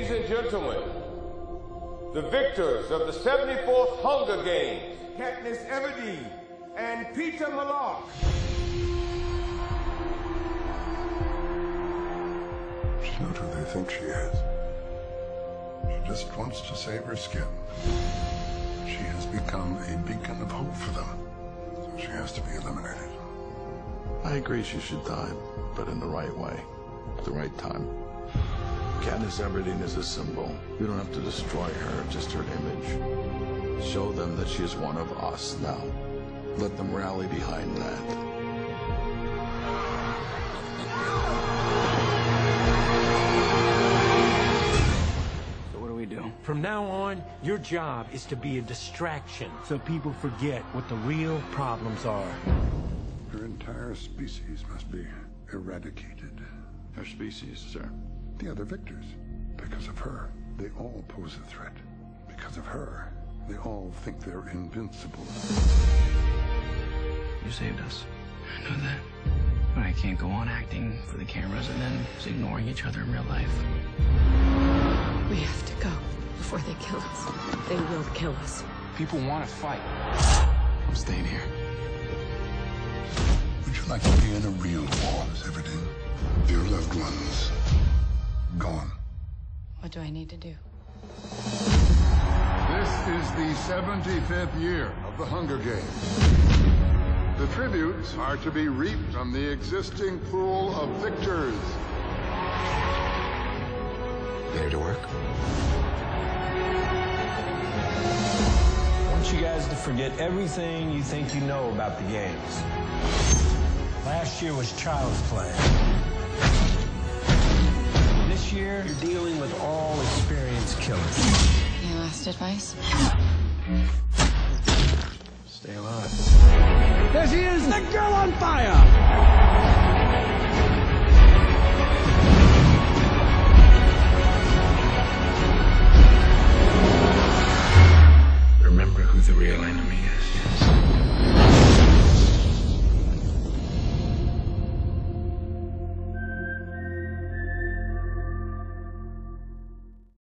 Ladies and gentlemen, the victors of the 74th Hunger Games, Katniss Everdeen and Peeta Mellark. She's not who they think she is. She just wants to save her skin. She has become a beacon of hope for them. So she has to be eliminated. I agree she should die, but in the right way, at the right time. Katniss Everdeen is a symbol. We don't have to destroy her, just her image. Show them that she is one of us now. Let them rally behind that. So what do we do? From now on, your job is to be a distraction so people forget what the real problems are. Her entire species must be eradicated. Her species, sir. The other victors. Because of her, they all pose a threat. Because of her, they all think they're invincible. You saved us. I know that. But I can't go on acting for the cameras and then just ignoring each other in real life. We have to go before they kill us. They will kill us. People want to fight. I'm staying here. Would you like to be in a real war, Miss Everdeen? Your loved ones gone. What do I need to do? This is the 75th year of the Hunger Games. The tributes are to be reaped from the existing pool of victors. Ready to work? I want you guys to forget everything you think you know about the games. Last year was child's play. best advice. Stay alive. There she is, the girl on fire! Remember who the real enemy is.